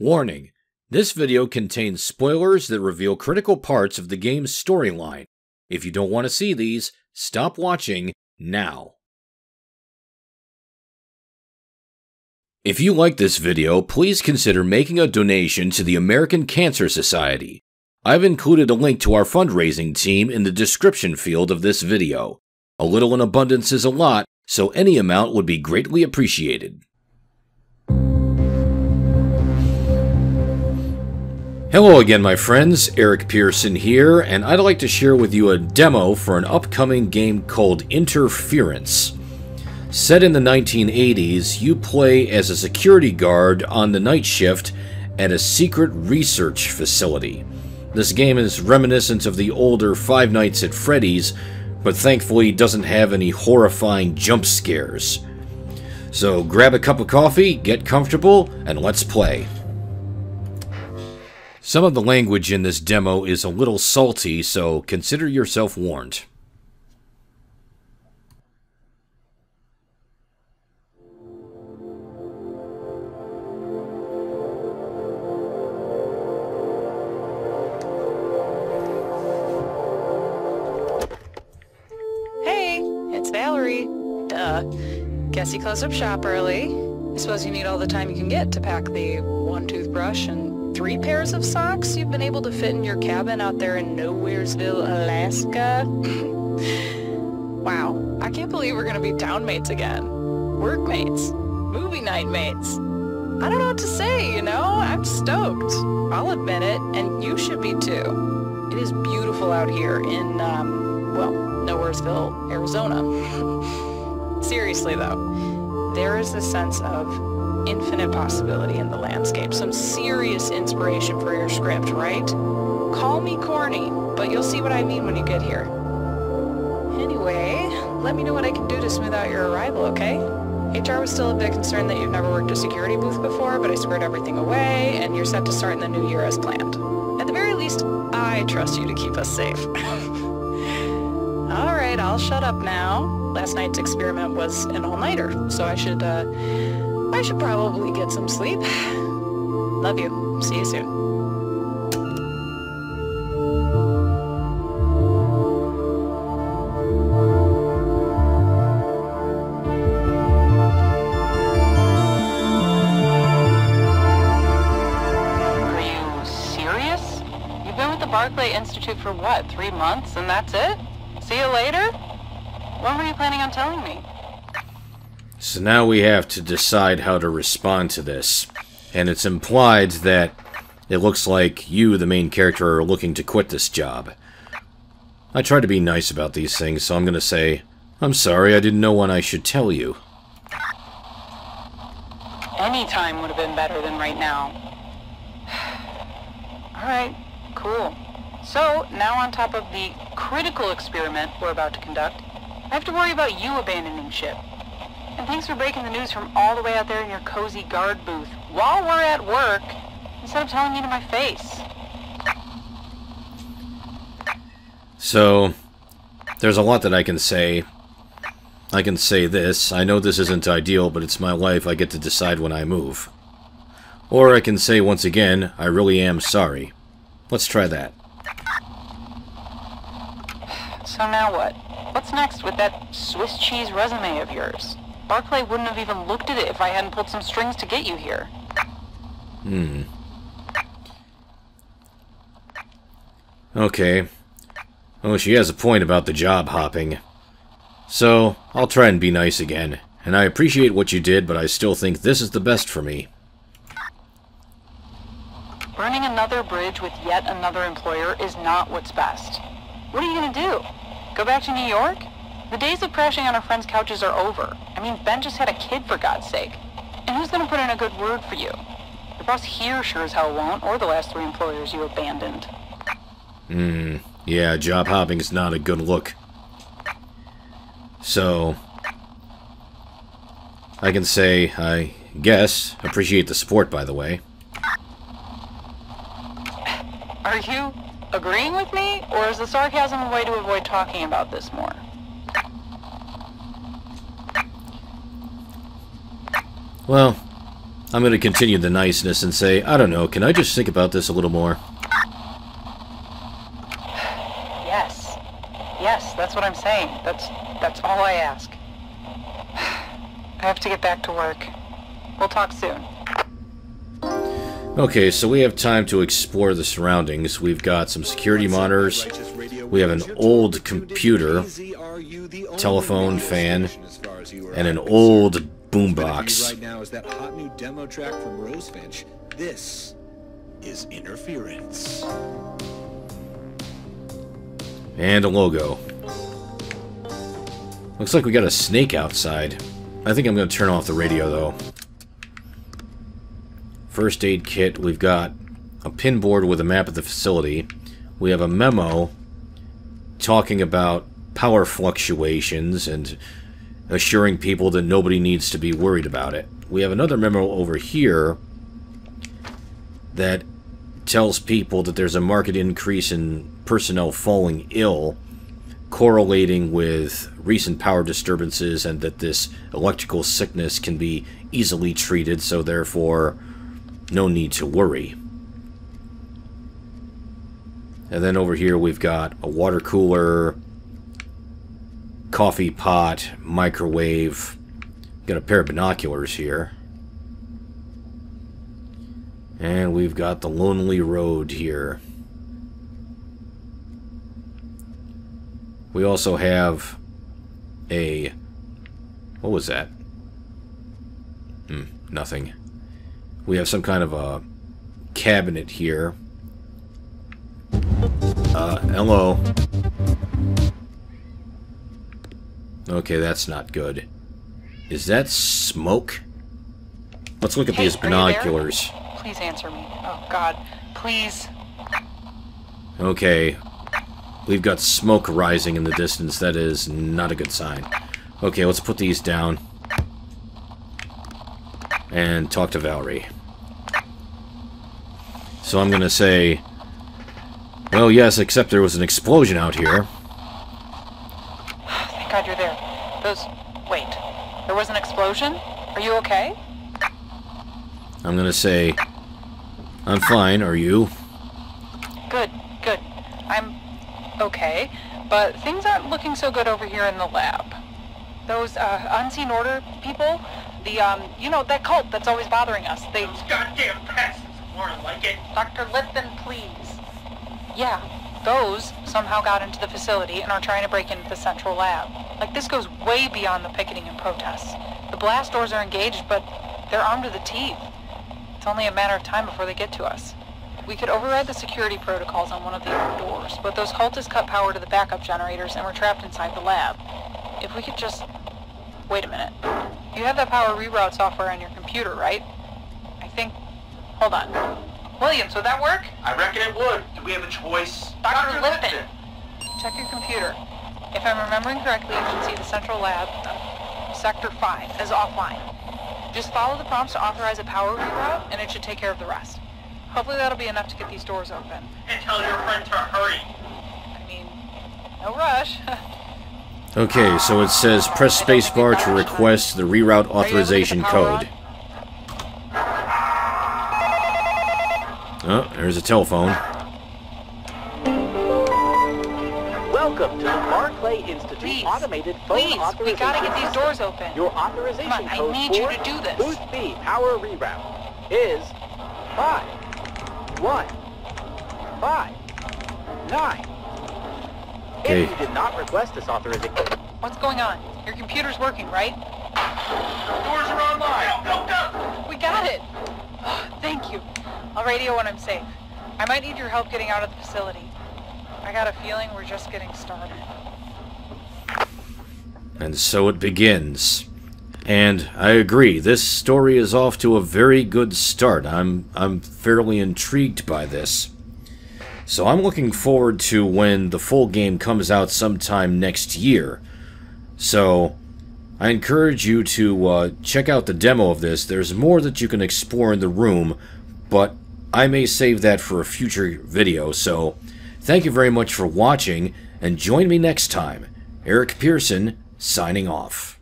Warning this video contains spoilers that reveal critical parts of the game's storyline. If you don't want to see these, stop watching now. If you like this video, please consider making a donation to the American Cancer Society. I've included a link to our fundraising team in the description field of this video. A little in abundance is a lot, so any amount would be greatly appreciated. Hello again, my friends. Eric Pearson here, and I'd like to share with you a demo for an upcoming game called Interference. Set in the 1980s, you play as a security guard on the night shift at a secret research facility. This game is reminiscent of the older Five Nights at Freddy's, but thankfully doesn't have any horrifying jump scares. So grab a cup of coffee, get comfortable, and let's play. Some of the language in this demo is a little salty, so consider yourself warned. Hey, it's Valerie. Duh. Guess you closed up shop early. I suppose you need all the time you can get to pack the one toothbrush and three pairs of socks you've been able to fit in your cabin out there in Nowheresville, Alaska? wow, I can't believe we're gonna be townmates again. Workmates. Movie night mates. I don't know what to say, you know? I'm stoked. I'll admit it, and you should be too. It is beautiful out here in, um, well, Nowheresville, Arizona. Seriously though, there is a sense of infinite possibility in the landscape. Some serious inspiration for your script, right? Call me corny, but you'll see what I mean when you get here. Anyway, let me know what I can do to smooth out your arrival, okay? HR was still a bit concerned that you've never worked a security booth before, but I squared everything away, and you're set to start in the new year as planned. At the very least, I trust you to keep us safe. Alright, I'll shut up now. Last night's experiment was an all-nighter, so I should, uh, I should probably get some sleep. Love you. See you soon. Are you serious? You've been with the Barclay Institute for what, three months, and that's it? See you later? When were you planning on telling me? So now we have to decide how to respond to this. And it's implied that it looks like you, the main character, are looking to quit this job. I try to be nice about these things, so I'm gonna say, I'm sorry, I didn't know when I should tell you. Any time would have been better than right now. Alright, cool. So, now on top of the critical experiment we're about to conduct, I have to worry about you abandoning ship. And thanks for breaking the news from all the way out there in your cozy guard booth while we're at work, instead of telling me to my face. So, there's a lot that I can say. I can say this, I know this isn't ideal, but it's my life, I get to decide when I move. Or I can say once again, I really am sorry. Let's try that. So now what? What's next with that Swiss cheese resume of yours? Barclay wouldn't have even looked at it if I hadn't pulled some strings to get you here. Hmm. Okay. Oh, she has a point about the job hopping. So, I'll try and be nice again. And I appreciate what you did, but I still think this is the best for me. Burning another bridge with yet another employer is not what's best. What are you gonna do? Go back to New York? The days of crashing on our friends' couches are over. I mean, Ben just had a kid for God's sake. And who's gonna put in a good word for you? Your boss here sure as hell won't, or the last three employers you abandoned. Hmm. Yeah, job hopping is not a good look. So, I can say, I guess, appreciate the support, by the way. Are you agreeing with me, or is the sarcasm a way to avoid talking about this more? Well, I'm going to continue the niceness and say, I don't know, can I just think about this a little more? Yes. Yes, that's what I'm saying. That's that's all I ask. I have to get back to work. We'll talk soon. Okay, so we have time to explore the surroundings. We've got some security monitors. We have an old computer, telephone, fan, and an old boombox. Right now is that hot new demo track from Rosefinch. This is interference. And a logo. Looks like we got a snake outside. I think I'm going to turn off the radio, though. First aid kit, we've got a pin board with a map of the facility. We have a memo talking about power fluctuations and assuring people that nobody needs to be worried about it. We have another memo over here that tells people that there's a marked increase in personnel falling ill correlating with recent power disturbances and that this electrical sickness can be easily treated so therefore no need to worry. And then over here we've got a water cooler, coffee pot, microwave. Got a pair of binoculars here. And we've got the lonely road here. We also have a... What was that? Hmm, nothing. We have some kind of a cabinet here. Uh, hello. Okay, that's not good. Is that smoke? Let's look at Hey, these are you there? binoculars. Please answer me. Oh God, please. Okay. We've got smoke rising in the distance. That is not a good sign. Okay, let's put these down. And talk to Valerie. So I'm gonna say... Well, yes, except there was an explosion out here. Thank God you're there. Those. Wait. There was an explosion. Are you okay? I'm gonna say... I'm fine, are you? Good. Good. I'm okay, but things aren't looking so good over here in the lab. Those uh, unseen order people, the um, you know that cult that's always bothering us. They. Those goddamn pests. More like it. Dr. Lipton, please. Yeah, those somehow got into the facility and are trying to break into the central lab. Like, this goes way beyond the picketing and protests. The blast doors are engaged, but they're armed to the teeth. It's only a matter of time before they get to us. We could override the security protocols on one of the doors, but those cultists cut power to the backup generators and we're trapped inside the lab. If we could just... Wait a minute. You have that power reroute software on your computer, right? I think... Hold on. Williams, would that work? I reckon it would. Do we have a choice? Dr. Lipton. Check your computer. If I'm remembering correctly, you should see the central lab, Sector 5, as offline. Just follow the prompts to authorize a power reroute, and it should take care of the rest. Hopefully that'll be enough to get these doors open. And tell your friend to hurry. I mean, no rush. Okay, so it says press spacebar to request the reroute authorization code. Oh, there's a telephone. Welcome to the Barclay Institute Please, Automated Phone please, we Authorization gotta get these doors open. Your authorization Come on, I code need you for to do this. Boost B Power Reroute is five one five nine. Okay. If you did not request this authorization, What's going on? Your computer's working, right? Doors are online. Go, go, We got it! Oh, thank you. I'll radio when I'm safe. I might need your help getting out of the facility. I got a feeling we're just getting started. And so it begins. And I agree, this story is off to a very good start. I'm I'm fairly intrigued by this. So I'm looking forward to when the full game comes out sometime next year. So I encourage you to uh, check out the demo of this. There's more that you can explore in the room, but I may save that for a future video. So thank you very much for watching, and join me next time. Eric Pearson, signing off.